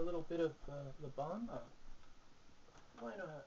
A little bit of uh, the bomb? Why not?